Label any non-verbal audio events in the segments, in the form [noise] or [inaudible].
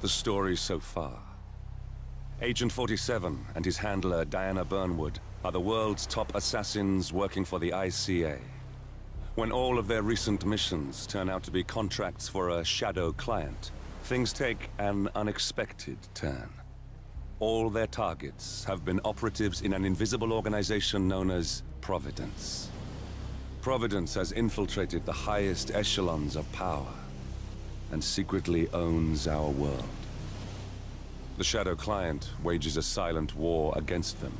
The story so far. Agent 47 and his handler Diana Burnwood are the world's top assassins working for the ICA. When all of their recent missions turn out to be contracts for a shadow client, things take an unexpected turn. All their targets have been operatives in an invisible organization known as Providence. Providence has infiltrated the highest echelons of power and secretly owns our world. The Shadow Client wages a silent war against them.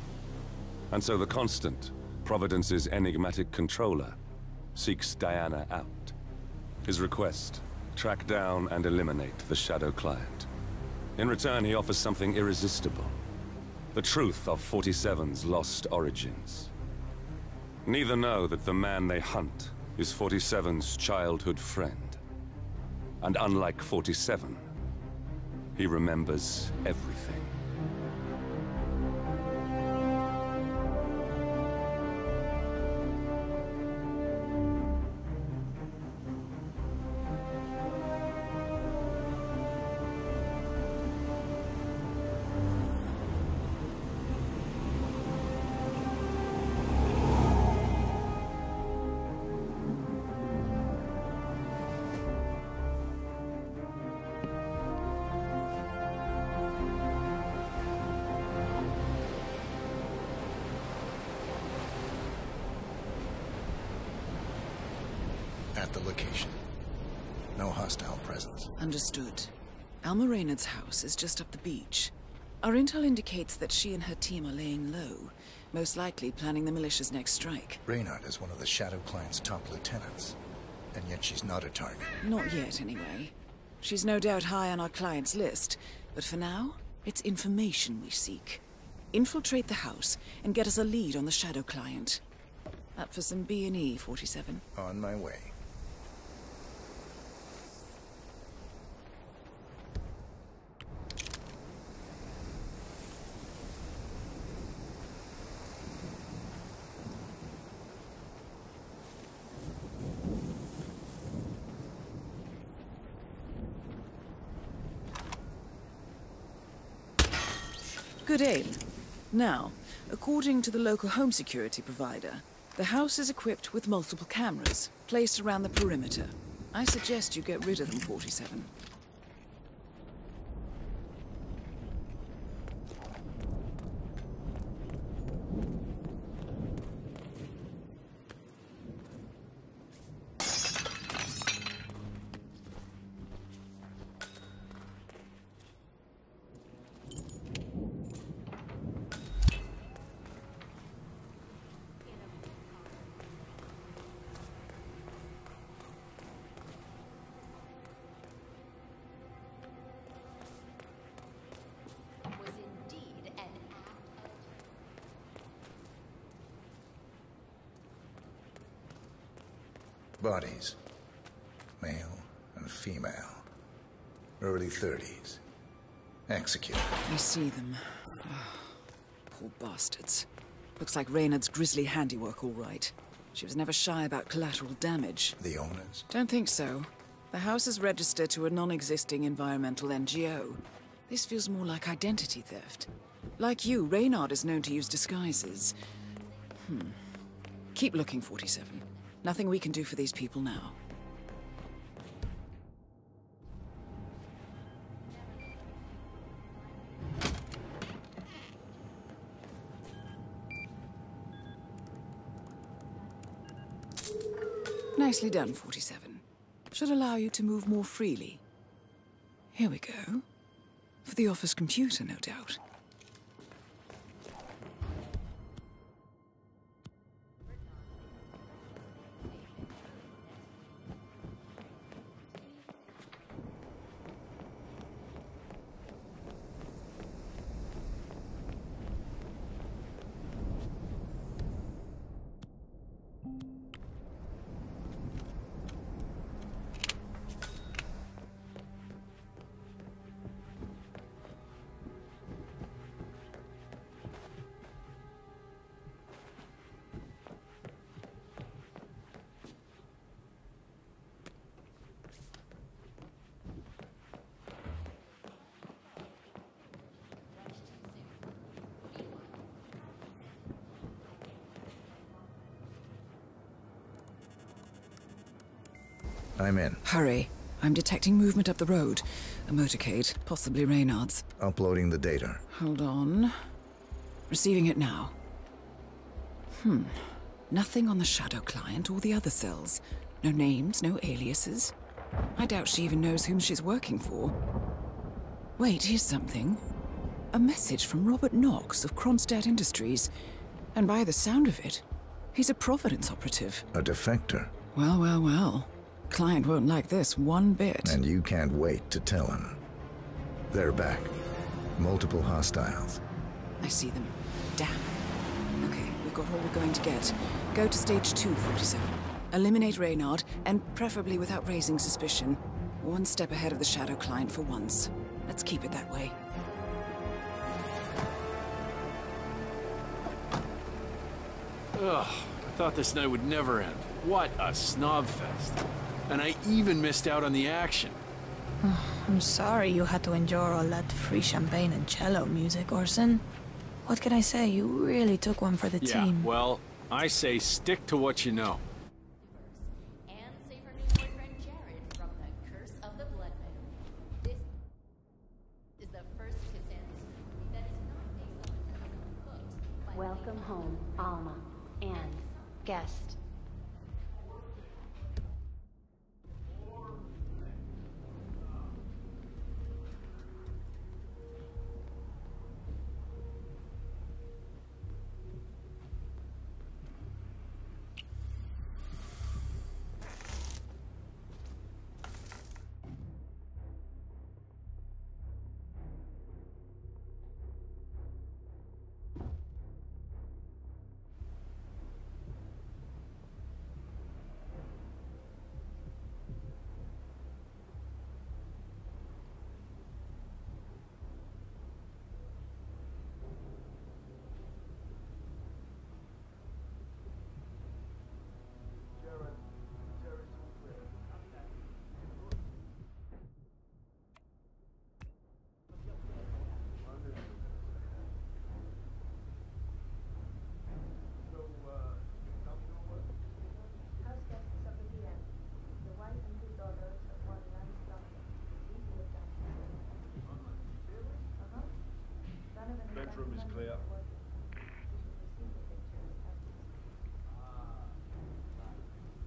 And so the Constant, Providence's enigmatic controller, seeks Diana out. His request, track down and eliminate the Shadow Client. In return, he offers something irresistible. The truth of 47's lost origins. Neither know that the man they hunt is 47's childhood friend. And unlike 47, he remembers everything. At the location. No hostile presence. Understood. Alma Reynard's house is just up the beach. Our intel indicates that she and her team are laying low, most likely planning the militia's next strike. Reynard is one of the Shadow Client's top lieutenants. And yet she's not a target. Not yet, anyway. She's no doubt high on our client's list, but for now, it's information we seek. Infiltrate the house and get us a lead on the Shadow Client. Up for some B&E, 47. On my way. Good aim. Now, according to the local home security provider, the house is equipped with multiple cameras, placed around the perimeter. I suggest you get rid of them, 47. Bodies. Male and female. Early 30s. Executed. I see them. Ah, [sighs] Poor bastards. Looks like Reynard's grisly handiwork, all right. She was never shy about collateral damage. The owners. Don't think so. The house is registered to a non-existing environmental NGO. This feels more like identity theft. Like you, Reynard is known to use disguises. Hmm. Keep looking, 47. Nothing we can do for these people now. Nicely done, 47. Should allow you to move more freely. Here we go. For the office computer, no doubt. I'm in. Hurry. I'm detecting movement up the road. A motorcade, possibly Reynard's. Uploading the data. Hold on. Receiving it now. Hmm. Nothing on the Shadow client or the other cells. No names, no aliases. I doubt she even knows whom she's working for. Wait, here's something. A message from Robert Knox of Kronstadt Industries. And by the sound of it, he's a Providence operative. A defector. Well, well, well. Client won't like this one bit. And you can't wait to tell him. They're back. Multiple hostiles. I see them. Damn. Okay, we've got all we're going to get. Go to stage 247. Eliminate Reynard, and preferably without raising suspicion. One step ahead of the Shadow Client for once. Let's keep it that way. Ugh, I thought this night would never end. What a snob fest. And I even missed out on the action. [sighs] I'm sorry you had to endure all that free champagne and cello music, Orson. What can I say? You really took one for the Yeah, team. well, I say stick to what you know. Bedroom is clear. are working. You should receive the pictures after this.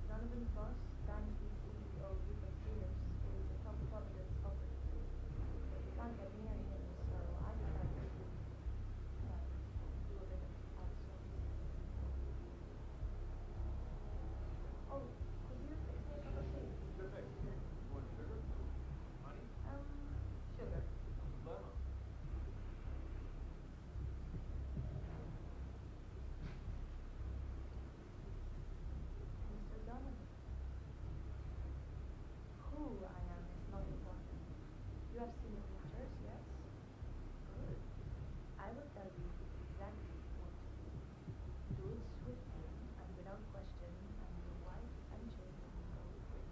Donovan's boss, Dan CEO Rupert Pierce, is a top Providence operative. But you can't get near him, so I decided to, well, do a bit of outsourcing. Oh, could you fix me a cup of tea? Sure thing. You want sugar? Honey? Um, sugar. Lemon? Mr. Donovan. Who I am is not important. You have seen the pictures, yes? Good. I will tell you exactly what to do. Do it swiftly and without question, and your wife and children will go free,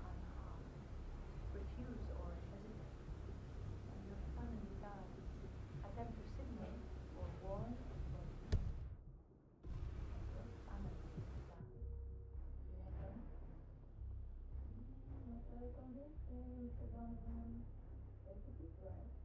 unharmed. Refuse or hesitate. And your family dies. Attempt to signal or warn or peace. Your family dies. You have done? Not very convincing, Mr. Donovan. Take a deep breath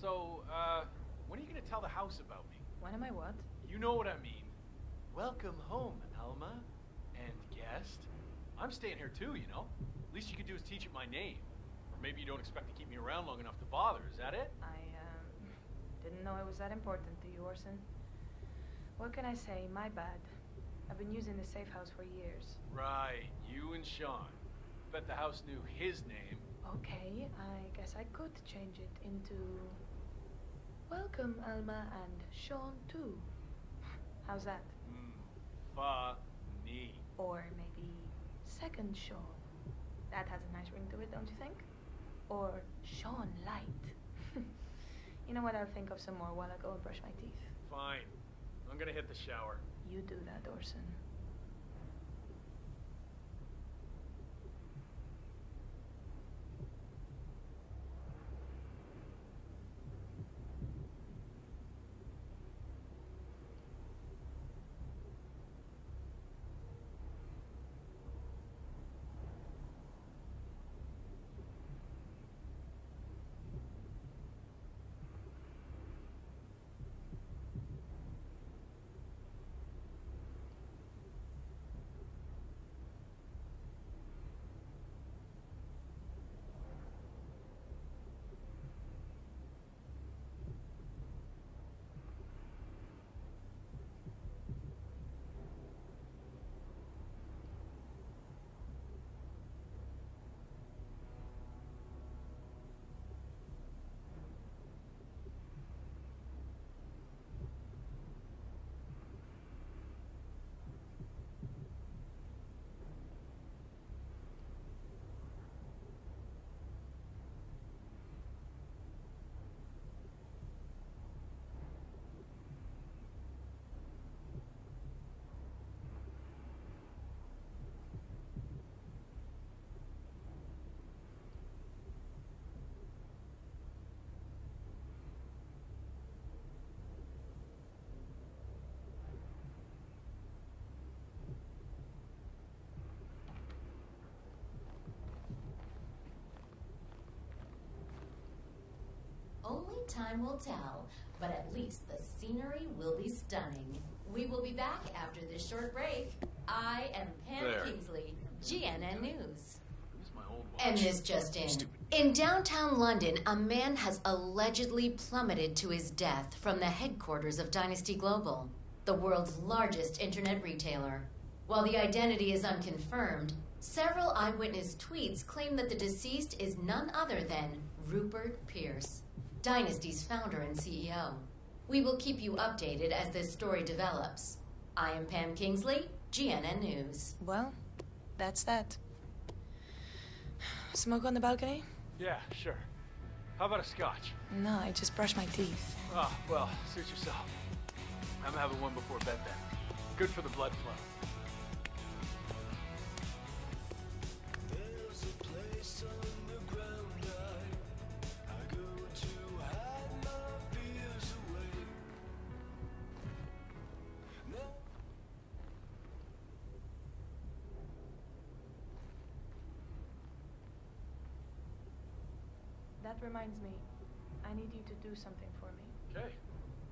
So, uh, when are you gonna tell the house about me? When am I what? You know what I mean. Welcome home, Alma. And guest. I'm staying here too, you know. Least you could do is teach it my name. Or maybe you don't expect to keep me around long enough to bother, is that it? I, um, didn't know it was that important to you, Orson. What can I say? My bad. I've been using the safe house for years. Right, you and Sean. Bet the house knew his name. Okay, I guess I could change it into. Welcome, Alma and Sean, too. How's that? Hmm. Funny. Or maybe Second Sean. That has a nice ring to it, don't you think? Or Sean Light. [laughs] you know what? I'll think of some more while I go and brush my teeth. Fine. I'm gonna hit the shower. You do that, Orson. Time will tell, but at least the scenery will be stunning. We will be back after this short break. I am Pam There. Kingsley, GNN News. Who's my old watch? And this just in. In downtown London, a man has allegedly plummeted to his death from the headquarters of Dynasty Global, the world's largest internet retailer. While the identity is unconfirmed, several eyewitness tweets claim that the deceased is none other than Rupert Pierce, Dynasty's founder and CEO. We will keep you updated as this story develops. I am Pam Kingsley, GNN News. Well, that's that. Smoke on the balcony? Yeah, sure. How about a scotch? No, I just brushed my teeth. Ah, well, suit yourself. I'm having one before bed then. Good for the blood flow. Reminds me. I need you to do something for me. Okay.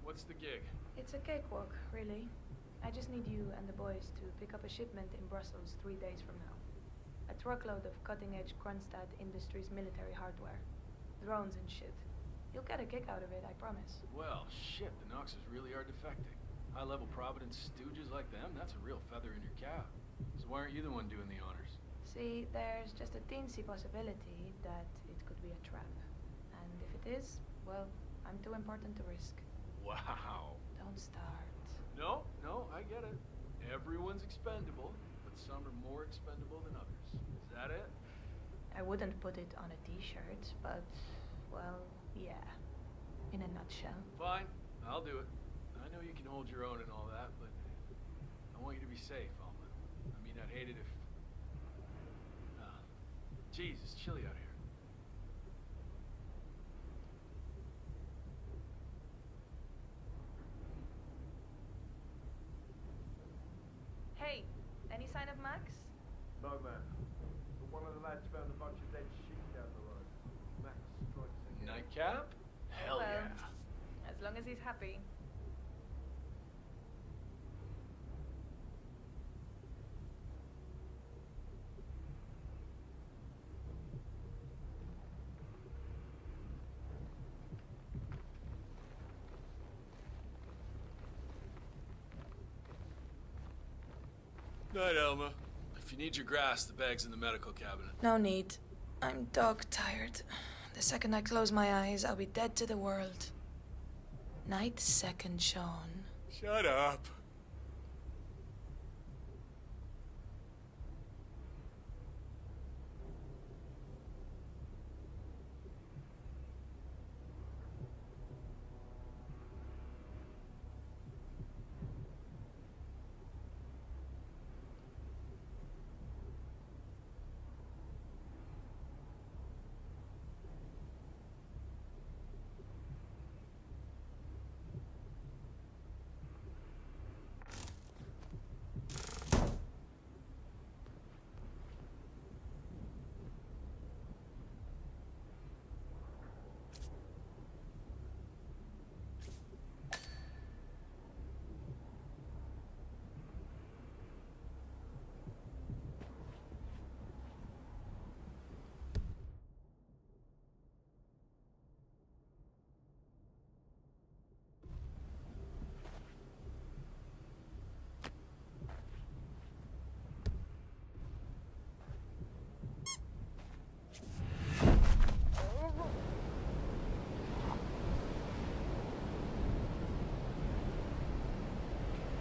What's the gig? It's a cakewalk, really. I just need you and the boys to pick up a shipment in Brussels three days from now. A truckload of cutting-edge Kronstadt Industries military hardware. Drones and shit. You'll get a kick out of it, I promise. Well, shit, the Knoxes really are defecting. High-level Providence stooges like them, that's a real feather in your cap. So why aren't you the one doing the honors? See, there's just a teensy possibility that it could be a trap. And if it is, well, I'm too important to risk. Wow. Don't start. No, no, I get it. Everyone's expendable, but some are more expendable than others. Is that it? I wouldn't put it on a t-shirt, but, well, yeah. In a nutshell. Fine, I'll do it. I know you can hold your own and all that, but I want you to be safe, Alma. I mean, I'd hate it if... Ah, Jeez, it's chilly out here. Hey, any sign of Max? No, man. But one of the lads found a bunch of dead sheep down the road. Max tried to think Nightcap? Hell well, yeah. long as he's happy. Night, Alma. If you need your grass, the bag's in the medical cabinet. No need. I'm dog tired. The second I close my eyes, I'll be dead to the world. Night second, Sean. Shut up.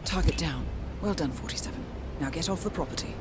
Target down. Well done, 47. Now get off the property.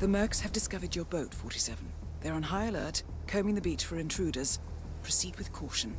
The Mercs have discovered your boat, 47. They're on high alert, combing the beach for intruders. Proceed with caution.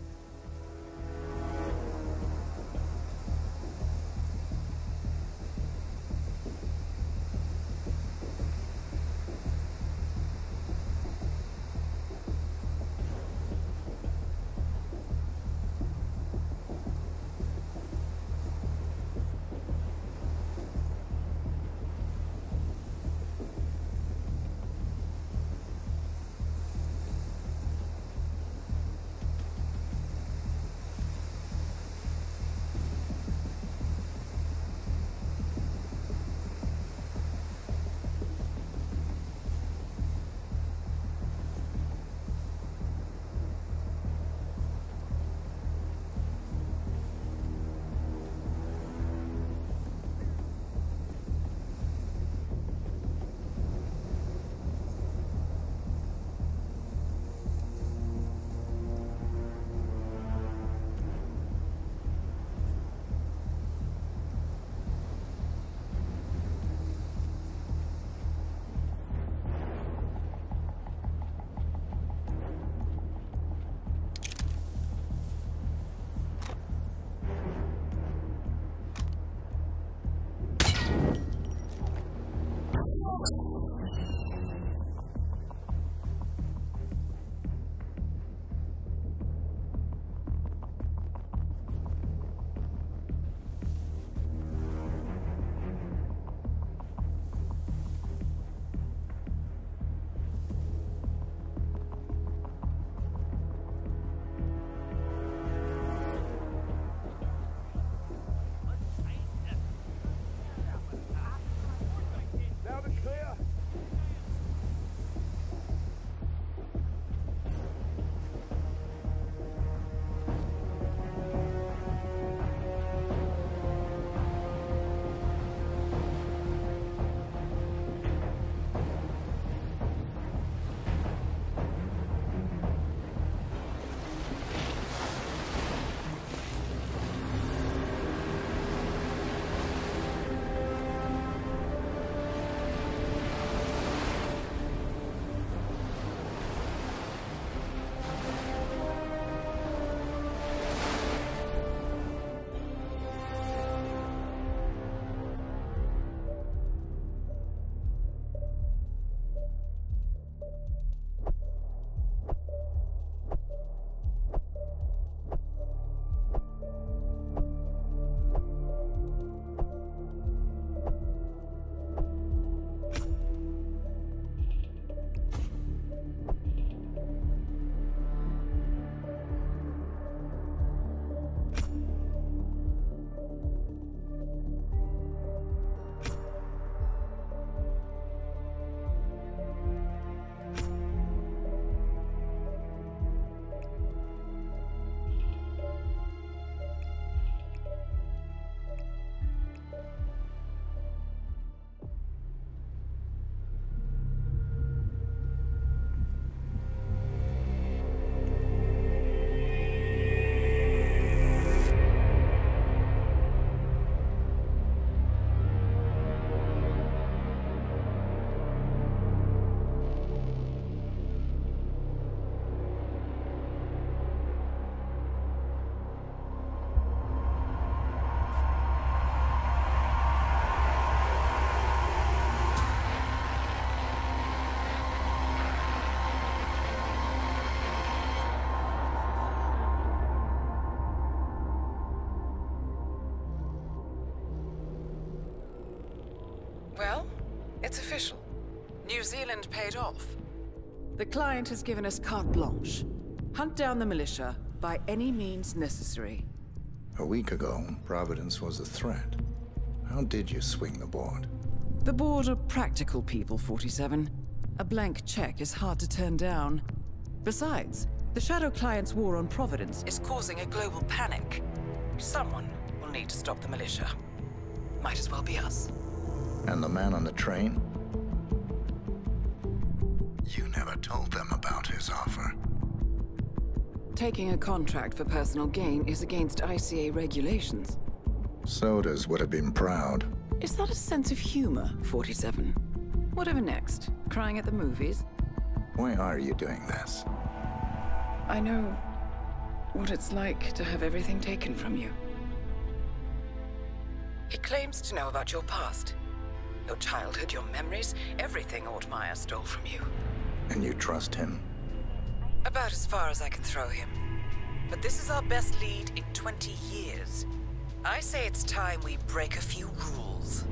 Well, it's official. New Zealand paid off. The client has given us carte blanche. Hunt down the militia by any means necessary. A week ago, Providence was a threat. How did you swing the board? The board are practical people, 47. A blank check is hard to turn down. Besides, the Shadow Client's war on Providence is causing a global panic. Someone will need to stop the militia. Might as well be us. And the man on the train? You never told them about his offer. Taking a contract for personal gain is against ICA regulations. Soders would have been proud. Is that a sense of humor, 47? Whatever next? Crying at the movies? Why are you doing this? I know what it's like to have everything taken from you. He claims to know about your past. Your childhood, your memories, everything Ortmeyer stole from you. And you trust him? About as far as I can throw him. But this is our best lead in 20 years. I say it's time we break a few rules.